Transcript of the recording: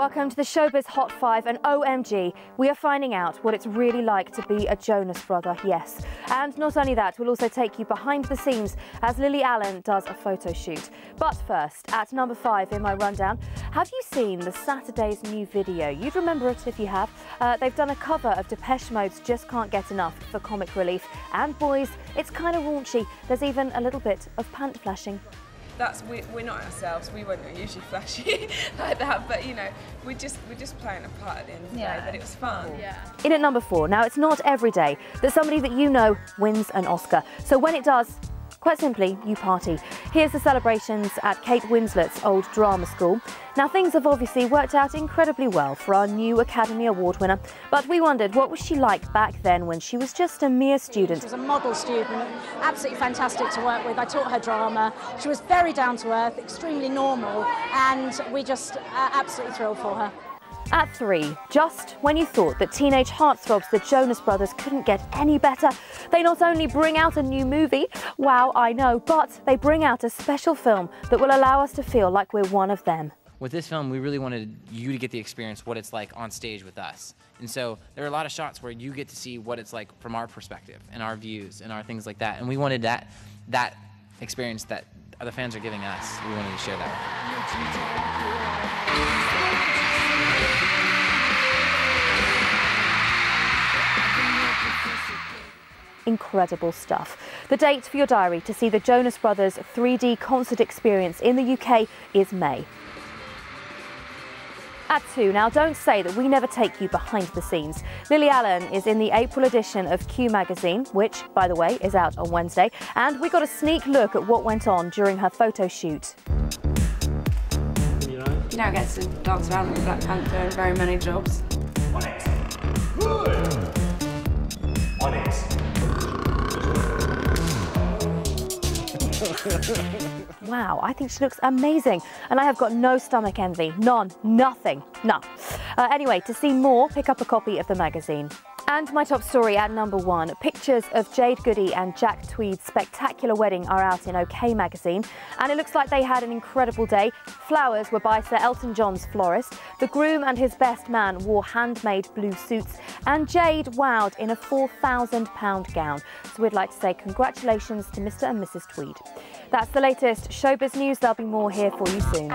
Welcome to the Showbiz Hot 5 and OMG, we are finding out what it's really like to be a Jonas brother, yes. And not only that, we'll also take you behind the scenes as Lily Allen does a photo shoot. But first, at number 5 in my rundown, have you seen the Saturdays new video? You'd remember it if you have. Uh, they've done a cover of Depeche Mode's Just Can't Get Enough for comic relief. And boys, it's kind of raunchy. There's even a little bit of pant flashing that's we, we're not ourselves. We weren't usually flashy like that, but you know, we're just we're just playing a part at the end of the yeah. day. But it was fun. Yeah. In at number four. Now it's not every day that somebody that you know wins an Oscar. So when it does, Quite simply, you party. Here's the celebrations at Kate Winslet's old drama school. Now, things have obviously worked out incredibly well for our new Academy Award winner, but we wondered what was she like back then when she was just a mere student. She was a model student, absolutely fantastic to work with. I taught her drama. She was very down to earth, extremely normal, and we just uh, absolutely thrilled for her. At three, just when you thought that teenage heartthrobs the Jonas Brothers couldn't get any better, they not only bring out a new movie, wow, I know, but they bring out a special film that will allow us to feel like we're one of them. With this film, we really wanted you to get the experience, what it's like on stage with us. And so there are a lot of shots where you get to see what it's like from our perspective and our views and our things like that. And we wanted that, that experience that the fans are giving us, we wanted to share that. incredible stuff. The date for your diary to see the Jonas Brothers 3D concert experience in the UK is May. At two, now don't say that we never take you behind the scenes. Lily Allen is in the April edition of Q magazine, which, by the way, is out on Wednesday, and we got a sneak look at what went on during her photo shoot. You know, I get to dance around with Black Panther in very many jobs. On it. Good. wow, I think she looks amazing. And I have got no stomach envy. None. Nothing. No. Uh, anyway, to see more, pick up a copy of the magazine. And my top story at number one. Pictures of Jade Goody and Jack Tweed's spectacular wedding are out in OK magazine. And it looks like they had an incredible day. Flowers were by Sir Elton John's florist. The groom and his best man wore handmade blue suits. And Jade wowed in a £4,000 gown. So we'd like to say congratulations to Mr. and Mrs. Tweed. That's the latest showbiz news. There'll be more here for you soon.